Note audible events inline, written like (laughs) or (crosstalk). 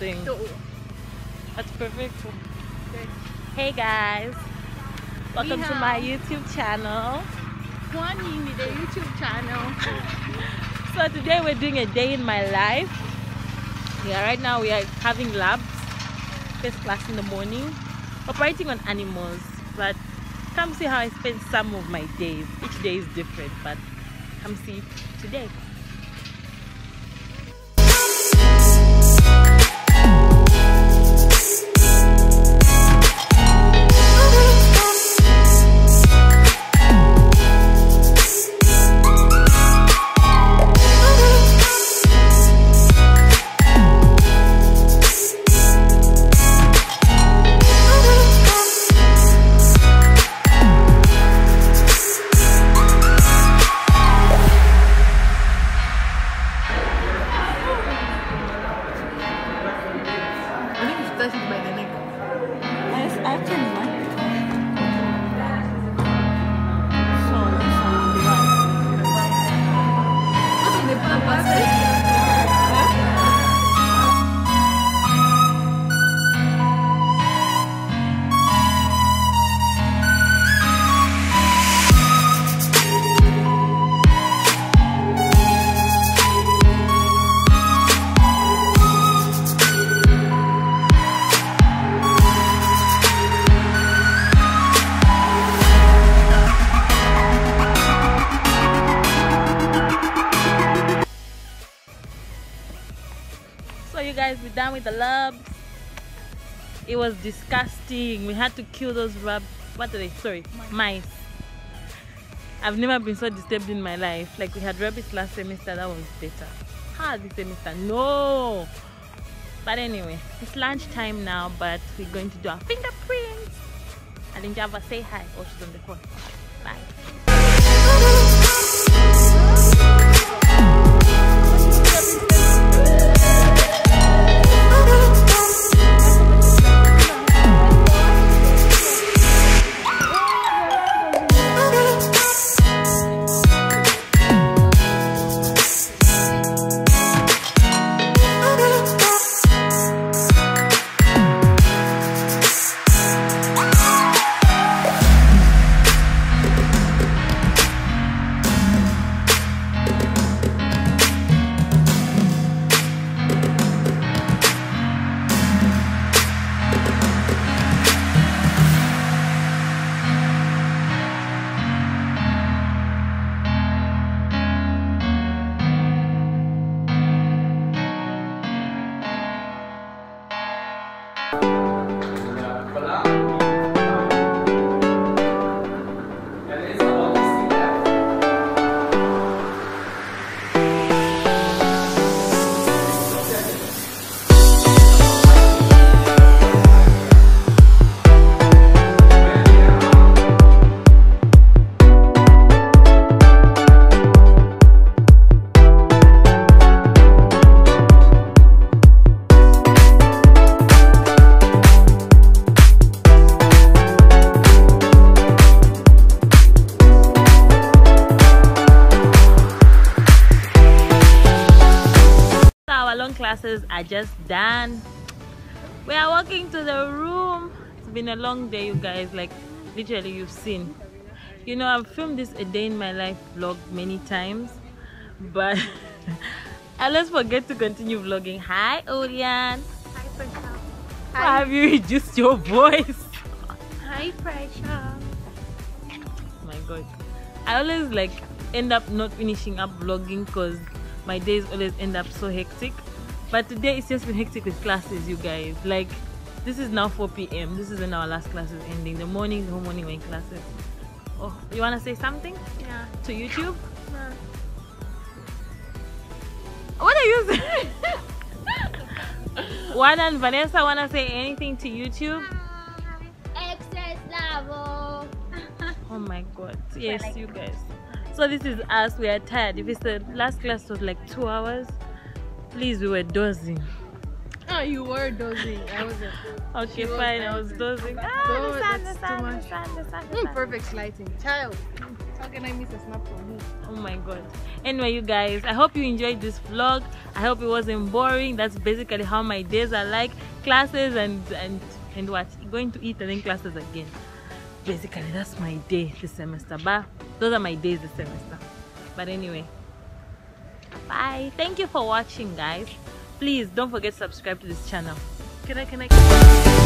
perfecto. Hey guys, welcome to my YouTube channel. Juan Yimi, the YouTube channel. (laughs) So today we're doing a day in my life. Yeah, right now we are having labs, first class in the morning, operating on animals. But come see how I spend some of my days. Each day is different, but come see today. Done with the labs. It was disgusting. We had to kill those rab. What are they? Sorry, mice. I've never been so disturbed in my life. Like we had rabbits last semester. That was better. How this semester? No. But anyway, it's lunchtime now. But we're going to do our fingerprints. And then Java say hi. Oh, she's on the phone. Bye. Classes are just done. We are walking to the room. It's been a long day, you guys. Like, literally, you've seen. You know, I've filmed this a day in my life vlog many times, but (laughs) I always forget to continue vlogging. Hi, Orion. Hi, Precious. Why have you reduced your voice? Hi, Precious. Oh my god. I always like end up not finishing up vlogging because my days always end up so hectic. But today it's just been hectic with classes, you guys. Like this is now 4 p.m. This is when our last class is ending. The morning, the whole morning we're in classes. Oh, you wanna say something Yeah. to YouTube? yeah. What are you (laughs) saying? Juan and Vanessa wanna say anything to YouTube? Excess level. Oh my god. Yes, you guys. So this is us. We are tired. If it's the last class was like two hours, please we were dozing. Oh, you were dozing. I wasn't. Okay, was fine. I was dozing. Ah, No, the sun, the sun, too the much. sun, the sun, the Mm, sun. perfect lighting. Child. How can I miss a snap from you? oh my god anyway you guys i hope you enjoyed this vlog i hope it wasn't boring that's basically how my days are like classes and and and what going to eat and then classes again basically that's my day this semester but those are my days this semester but anyway bye. Thank you for watching guys. Please don't forget to subscribe to this channel. Can i can i